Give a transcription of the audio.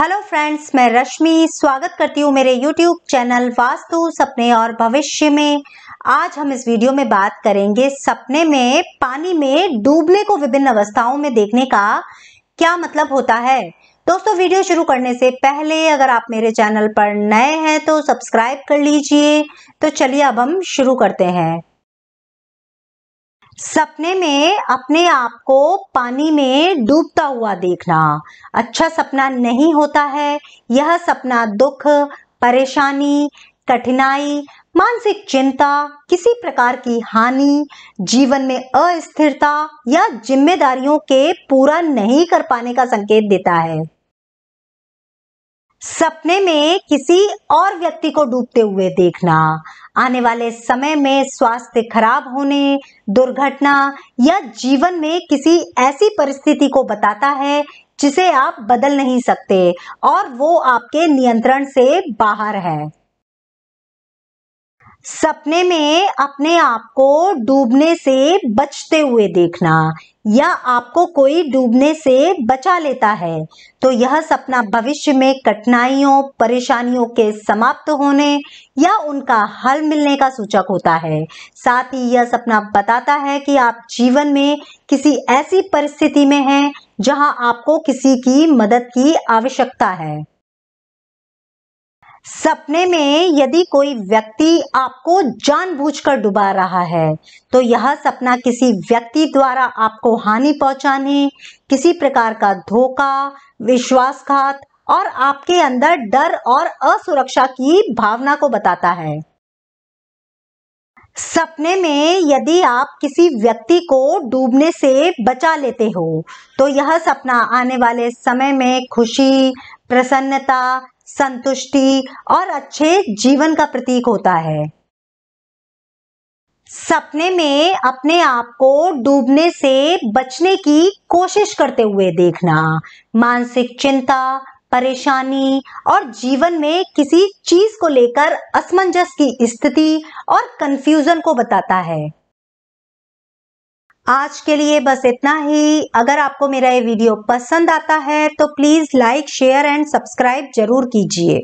Hello friends मैं रश्मि स्वागत करती हूँ मेरे यूट्यूब चैनल वास्तु सपने और भविष्य में। आज हम इस वीडियो में बात करेंगे सपने में, पानी में डूबने को विभिन्न अवस्थाओं में देखने का क्या मतलब होता है। दोस्तों वीडियो शुरू करने से पहले अगर आप मेरे चैनल पर नए हैं तो सब्सक्राइब कर लीजिए। तो चलिए अब हम शुरू करते हैं। सपने में अपने आप को पानी में डूबता हुआ देखना। अच्छा सपना नहीं होता है। यह सपना दुख, परेशानी, कठिनाई, मानसिक चिंता, किसी प्रकार की हानि, जीवन में अस्थिरता या जिम्मेदारियों के पूरा नहीं कर पाने का संकेत देता है। सपने में किसी और व्यक्ति को डूबते हुए देखना, आने वाले समय में स्वास्थ्य खराब होने, दुर्घटना या जीवन में किसी ऐसी परिस्थिति को बताता है जिसे आप बदल नहीं सकते और वो आपके नियंत्रण से बाहर है। सपने में अपने आप को डूबने से बचते हुए देखना या आपको कोई डूबने से बचा लेता है तो यह सपना भविष्य में कठिनाइयों, परेशानियों के समाप्त होने या उनका हल मिलने का सूचक होता है। साथ ही यह सपना बताता है कि आप जीवन में किसी ऐसी परिस्थिति में हैं जहाँ आपको किसी की मदद की आवश्यकता है। सपने में यदि कोई व्यक्ति आपको जानबूझकर डुबा रहा है तो यह सपना किसी व्यक्ति द्वारा आपको हानि पहुँचाने, किसी प्रकार का धोखा, विश्वासघात और आपके अंदर डर और असुरक्षा की भावना को बताता है। सपने में यदि आप किसी व्यक्ति को डूबने से बचा लेते हो तो यह सपना आने वाले समय में खुशी, प्रसन्नता संतुष्टि और अच्छे जीवन का प्रतीक होता है। सपने में अपने आप को डूबने से बचने की कोशिश करते हुए देखना, मानसिक चिंता, परेशानी और जीवन में किसी चीज़ को लेकर असमंजस की स्थिति और कंफ्यूजन को बताता है। आज के लिए बस इतना ही। अगर आपको मेरा ये वीडियो पसंद आता है तो please like share and subscribe ज़रूर कीजिए।